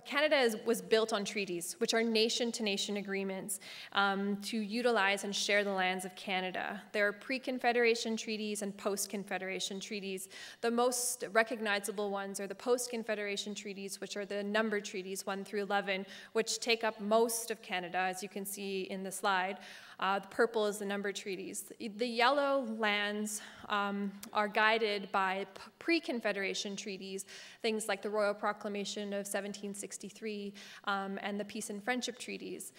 Canada is, was built on treaties, which are nation to nation agreements um, to utilize and share the lands of Canada. There are pre Confederation treaties and post Confederation treaties. The most recognizable ones are the post Confederation treaties, which are the number treaties 1 through 11, which take up most of Canada, as you can see in the slide. Uh, the purple is the number treaties. The yellow lands um, are guided by pre-Confederation treaties, things like the Royal Proclamation of 1763 um, and the Peace and Friendship treaties.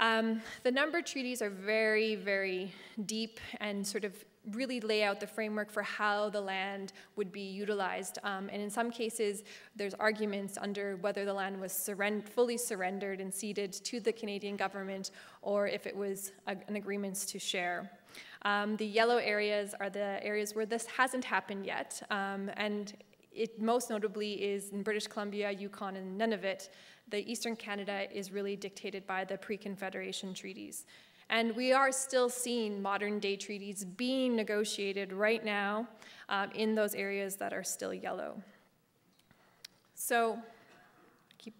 Um, the number treaties are very, very deep and sort of really lay out the framework for how the land would be utilized. Um, and in some cases, there's arguments under whether the land was fully surrendered and ceded to the Canadian government or if it was a, an agreement to share. Um, the yellow areas are the areas where this hasn't happened yet. Um, and it most notably is in British Columbia, Yukon, and Nunavut. The Eastern Canada is really dictated by the pre-Confederation treaties. And we are still seeing modern day treaties being negotiated right now um, in those areas that are still yellow. So, keep,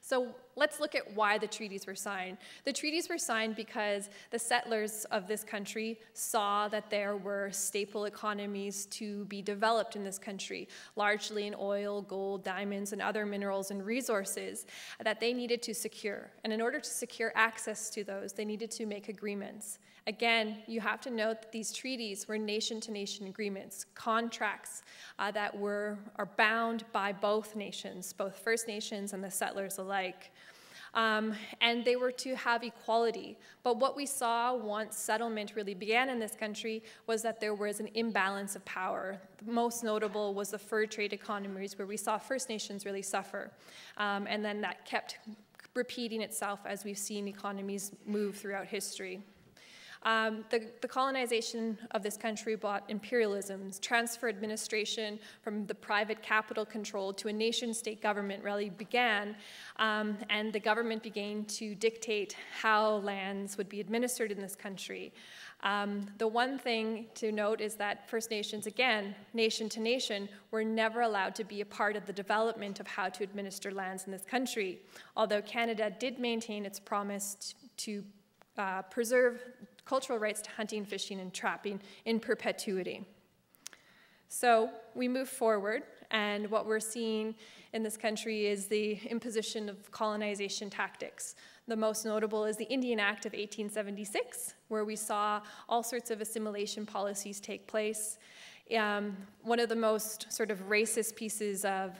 so let's look at why the treaties were signed. The treaties were signed because the settlers of this country saw that there were staple economies to be developed in this country, largely in oil, gold, diamonds, and other minerals and resources that they needed to secure. And in order to secure access to those, they needed to make agreements. Again, you have to note that these treaties were nation-to-nation agreements, contracts uh, that were are bound by both nations, both First Nations and the settlers alike. Um, and they were to have equality. But what we saw once settlement really began in this country was that there was an imbalance of power. Most notable was the fur trade economies, where we saw First Nations really suffer. Um, and then that kept repeating itself as we've seen economies move throughout history. Um, the, the, colonization of this country brought imperialism, transfer administration from the private capital control to a nation state government really began, um, and the government began to dictate how lands would be administered in this country. Um, the one thing to note is that First Nations, again, nation to nation, were never allowed to be a part of the development of how to administer lands in this country, although Canada did maintain its promise to uh, preserve cultural rights to hunting, fishing, and trapping in perpetuity. So we move forward, and what we're seeing in this country is the imposition of colonization tactics. The most notable is the Indian Act of 1876, where we saw all sorts of assimilation policies take place. Um, one of the most sort of racist pieces of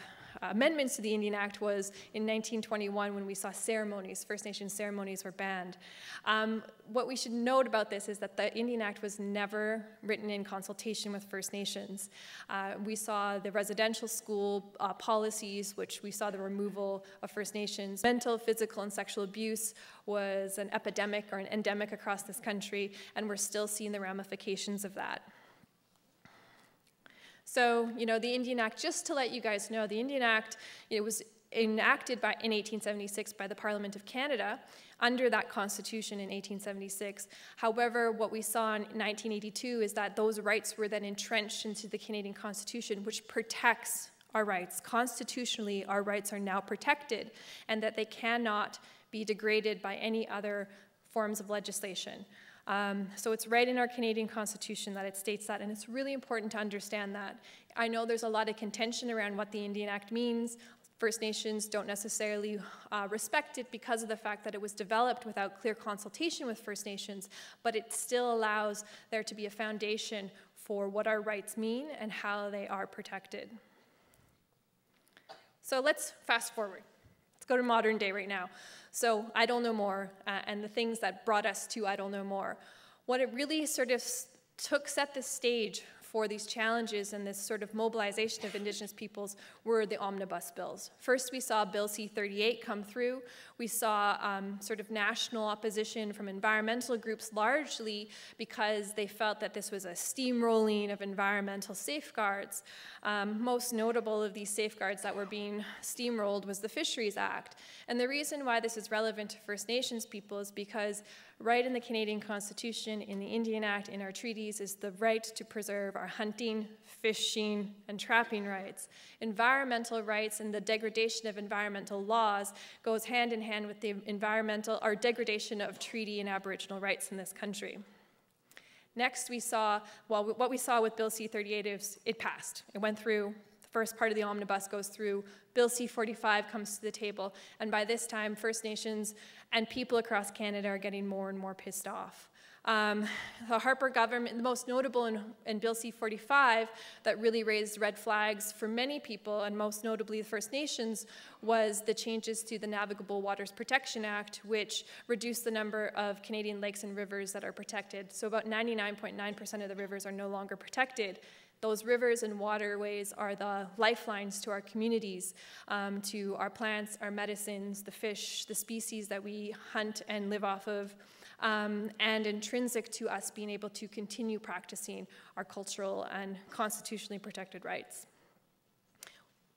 amendments to the Indian Act was in 1921 when we saw ceremonies, First Nation ceremonies were banned. Um, what we should note about this is that the Indian Act was never written in consultation with First Nations. Uh, we saw the residential school uh, policies, which we saw the removal of First Nations. Mental, physical, and sexual abuse was an epidemic or an endemic across this country, and we're still seeing the ramifications of that. So, you know, the Indian Act, just to let you guys know, the Indian Act it was enacted by, in 1876 by the Parliament of Canada under that constitution in 1876. However, what we saw in 1982 is that those rights were then entrenched into the Canadian Constitution, which protects our rights. Constitutionally, our rights are now protected, and that they cannot be degraded by any other forms of legislation. Um, so it's right in our Canadian Constitution that it states that, and it's really important to understand that. I know there's a lot of contention around what the Indian Act means. First Nations don't necessarily uh, respect it because of the fact that it was developed without clear consultation with First Nations, but it still allows there to be a foundation for what our rights mean and how they are protected. So let's fast forward. Let's go to modern day right now. So Idle No More uh, and the things that brought us to Idle No More. What it really sort of took set the stage for these challenges and this sort of mobilization of Indigenous peoples were the omnibus bills. First, we saw Bill C 38 come through. We saw um, sort of national opposition from environmental groups, largely because they felt that this was a steamrolling of environmental safeguards. Um, most notable of these safeguards that were being steamrolled was the Fisheries Act. And the reason why this is relevant to First Nations people is because right in the Canadian Constitution, in the Indian Act, in our treaties, is the right to preserve our hunting, fishing, and trapping rights. Environmental rights and the degradation of environmental laws goes hand in hand with the environmental or degradation of treaty and Aboriginal rights in this country. Next, we saw, well, what we saw with Bill C-38 is it passed. It went through, first part of the omnibus goes through, Bill C-45 comes to the table, and by this time, First Nations and people across Canada are getting more and more pissed off. Um, the Harper government, the most notable in, in Bill C-45 that really raised red flags for many people, and most notably the First Nations, was the changes to the Navigable Waters Protection Act, which reduced the number of Canadian lakes and rivers that are protected. So about 99.9% of the rivers are no longer protected. Those rivers and waterways are the lifelines to our communities, um, to our plants, our medicines, the fish, the species that we hunt and live off of um, and intrinsic to us being able to continue practicing our cultural and constitutionally protected rights.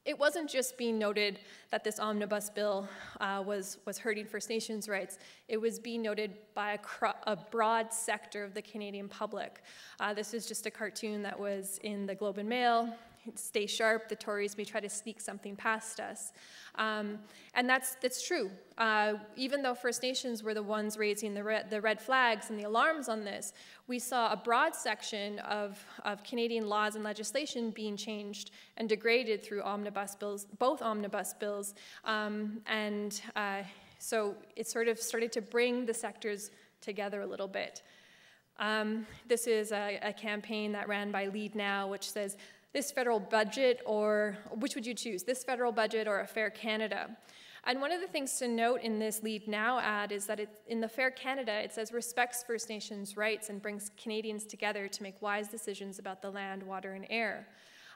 It wasn't just being noted that this omnibus bill uh, was, was hurting First Nations rights. It was being noted by a, a broad sector of the Canadian public. Uh, this is just a cartoon that was in the Globe and Mail stay sharp, the Tories may try to sneak something past us. Um, and that's, that's true. Uh, even though First Nations were the ones raising the red, the red flags and the alarms on this, we saw a broad section of, of Canadian laws and legislation being changed and degraded through omnibus bills, both omnibus bills. Um, and uh, so it sort of started to bring the sectors together a little bit. Um, this is a, a, campaign that ran by Lead Now, which says this federal budget or which would you choose, this federal budget or a Fair Canada? And one of the things to note in this Lead Now ad is that it, in the Fair Canada, it says respects First Nations rights and brings Canadians together to make wise decisions about the land, water, and air.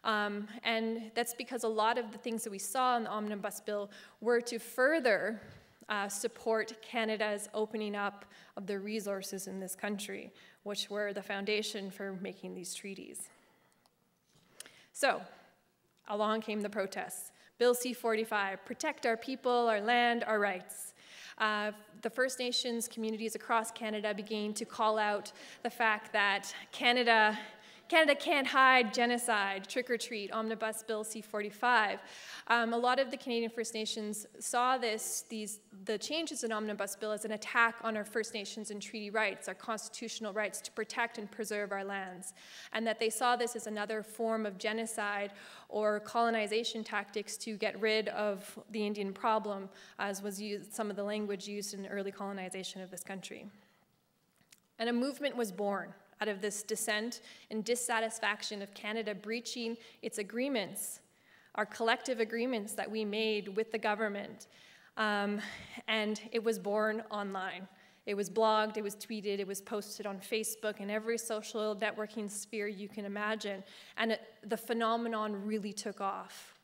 Um, and that's because a lot of the things that we saw in the Omnibus Bill were to further uh, support Canada's opening up of the resources in this country, which were the foundation for making these treaties. So, along came the protests. Bill C 45 protect our people, our land, our rights. Uh, the First Nations communities across Canada began to call out the fact that Canada Canada Can't Hide, Genocide, Trick or Treat, Omnibus Bill C-45. Um, a lot of the Canadian First Nations saw this, these, the changes in Omnibus Bill as an attack on our First Nations and treaty rights, our constitutional rights to protect and preserve our lands, and that they saw this as another form of genocide or colonization tactics to get rid of the Indian problem, as was used, some of the language used in early colonization of this country. And a movement was born out of this dissent and dissatisfaction of Canada breaching its agreements, our collective agreements that we made with the government. Um, and it was born online. It was blogged, it was tweeted, it was posted on Facebook and every social networking sphere you can imagine. And it, the phenomenon really took off.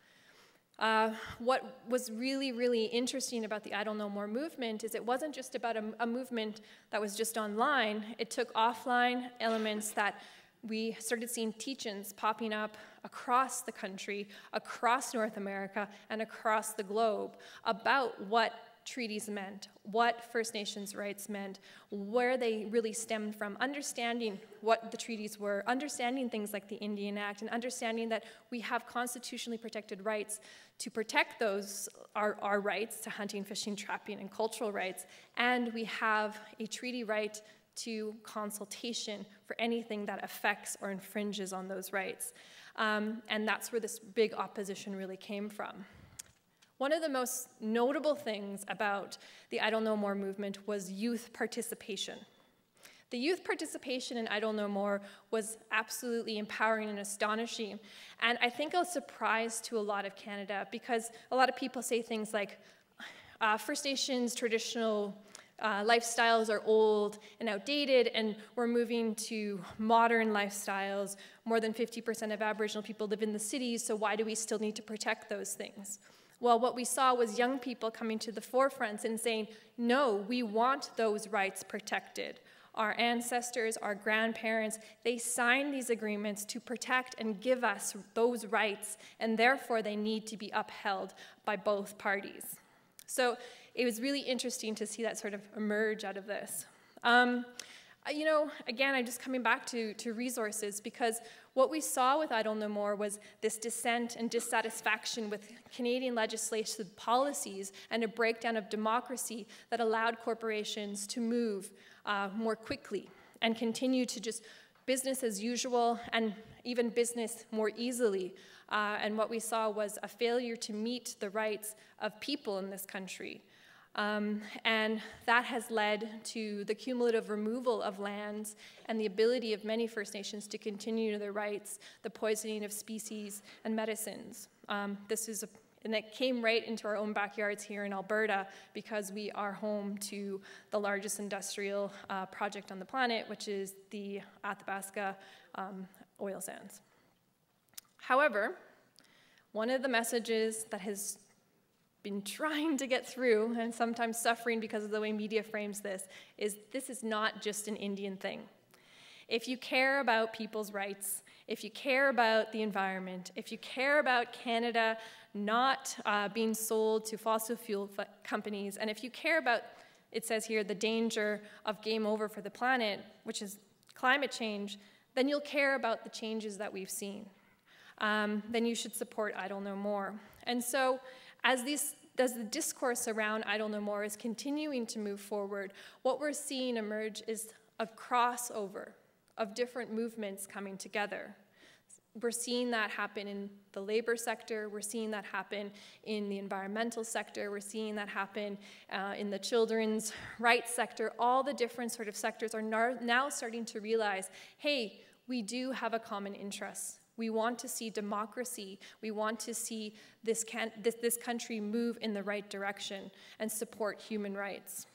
Uh, what was really, really interesting about the Idle No More movement is it wasn't just about a, a movement that was just online. It took offline elements that we started seeing teach-ins popping up across the country, across North America, and across the globe about what treaties meant, what First Nations rights meant, where they really stemmed from, understanding what the treaties were, understanding things like the Indian Act, and understanding that we have constitutionally protected rights to protect those, our, our rights to hunting, fishing, trapping, and cultural rights, and we have a treaty right to consultation for anything that affects or infringes on those rights. Um, and that's where this big opposition really came from. One of the most notable things about the Idle No More movement was youth participation. The youth participation in Idle No More was absolutely empowering and astonishing. And I think a surprise to a lot of Canada because a lot of people say things like uh, First Nations traditional uh, lifestyles are old and outdated, and we're moving to modern lifestyles. More than 50% of Aboriginal people live in the cities, so why do we still need to protect those things? Well, what we saw was young people coming to the forefront and saying, no, we want those rights protected. Our ancestors, our grandparents, they signed these agreements to protect and give us those rights, and therefore they need to be upheld by both parties. So it was really interesting to see that sort of emerge out of this. Um, you know, again, I'm just coming back to, to resources because what we saw with Idle No More was this dissent and dissatisfaction with Canadian legislative policies and a breakdown of democracy that allowed corporations to move uh, more quickly and continue to just business as usual and even business more easily. Uh, and what we saw was a failure to meet the rights of people in this country. Um, and that has led to the cumulative removal of lands and the ability of many First Nations to continue their rights, the poisoning of species and medicines. Um, this is a, and it came right into our own backyards here in Alberta because we are home to the largest industrial uh, project on the planet, which is the Athabasca um, oil sands. However, one of the messages that has been trying to get through and sometimes suffering because of the way media frames this is this is not just an Indian thing. If you care about people's rights, if you care about the environment, if you care about Canada not uh, being sold to fossil fuel companies, and if you care about, it says here, the danger of game over for the planet, which is climate change, then you'll care about the changes that we've seen. Um, then you should support Idle No More. And so as, these, as the discourse around Idle No More is continuing to move forward, what we're seeing emerge is a crossover of different movements coming together. We're seeing that happen in the labor sector, we're seeing that happen in the environmental sector, we're seeing that happen uh, in the children's rights sector. All the different sort of sectors are now starting to realize hey, we do have a common interest. We want to see democracy. We want to see this, can, this, this country move in the right direction and support human rights.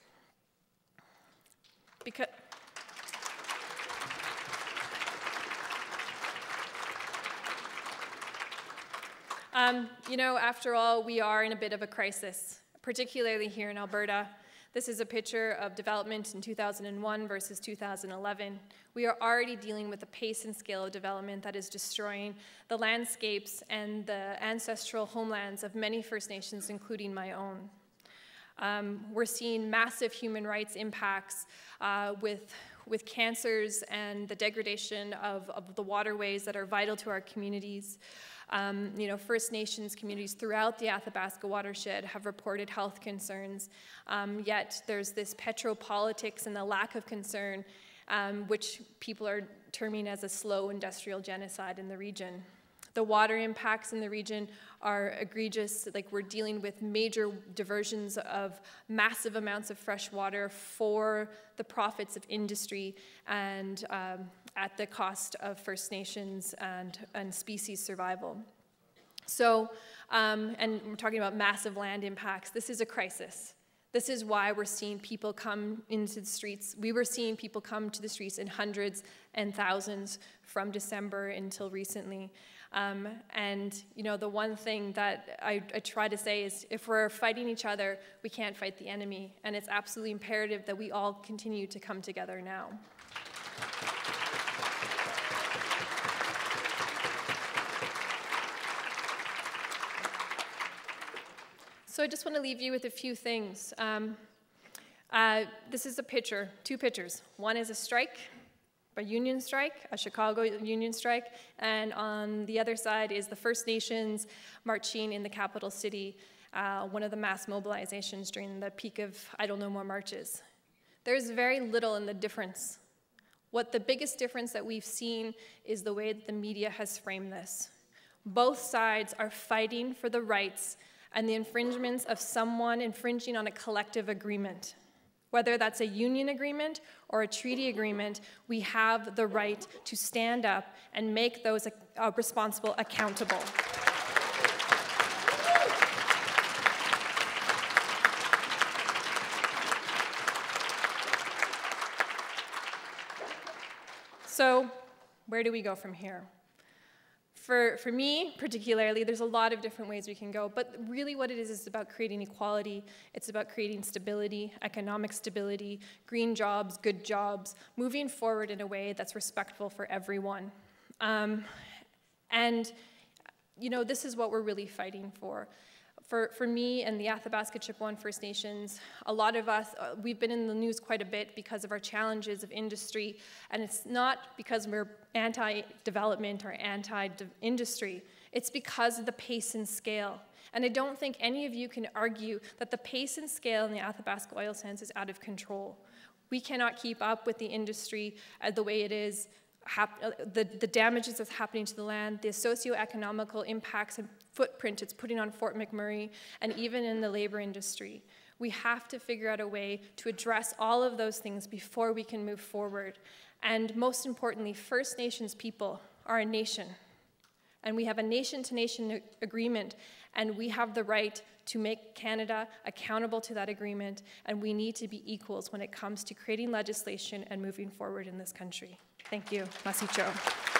Because, um, you know, after all, we are in a bit of a crisis, particularly here in Alberta. This is a picture of development in 2001 versus 2011. We are already dealing with a pace and scale of development that is destroying the landscapes and the ancestral homelands of many First Nations, including my own. Um, we're seeing massive human rights impacts uh, with, with cancers and the degradation of, of the waterways that are vital to our communities. Um, you know, First Nations communities throughout the Athabasca watershed have reported health concerns, um, yet there's this petropolitics and the lack of concern, um, which people are terming as a slow industrial genocide in the region. The water impacts in the region are egregious. Like we're dealing with major diversions of massive amounts of fresh water for the profits of industry and um, at the cost of First Nations and, and species survival. So, um, and we're talking about massive land impacts. This is a crisis. This is why we're seeing people come into the streets. We were seeing people come to the streets in hundreds and thousands from December until recently. Um, and you know, the one thing that I, I, try to say is if we're fighting each other, we can't fight the enemy. And it's absolutely imperative that we all continue to come together now. So I just want to leave you with a few things. Um, uh, this is a picture, two pictures. One is a strike, a union strike, a Chicago union strike, and on the other side is the First Nations marching in the capital city, uh, one of the mass mobilizations during the peak of Idle No More marches. There's very little in the difference. What the biggest difference that we've seen is the way that the media has framed this. Both sides are fighting for the rights and the infringements of someone infringing on a collective agreement. Whether that's a union agreement or a treaty agreement, we have the right to stand up and make those uh, responsible accountable. So, where do we go from here? For, for me, particularly, there's a lot of different ways we can go, but really what it is is about creating equality. It's about creating stability, economic stability, green jobs, good jobs, moving forward in a way that's respectful for everyone. Um, and, you know, this is what we're really fighting for. For, for me and the Athabasca Chipewyan First Nations, a lot of us, uh, we've been in the news quite a bit because of our challenges of industry, and it's not because we're anti-development or anti-industry, it's because of the pace and scale. And I don't think any of you can argue that the pace and scale in the Athabasca oil sands is out of control. We cannot keep up with the industry uh, the way it is, Uh, the, the damages that's happening to the land, the socioeconomical impacts and footprint it's putting on Fort McMurray, and even in the labor industry. We have to figure out a way to address all of those things before we can move forward. And most importantly, First Nations people are a nation. And we have a nation to nation agreement, and we have the right to make Canada accountable to that agreement, and we need to be equals when it comes to creating legislation and moving forward in this country. Thank you. Masicho.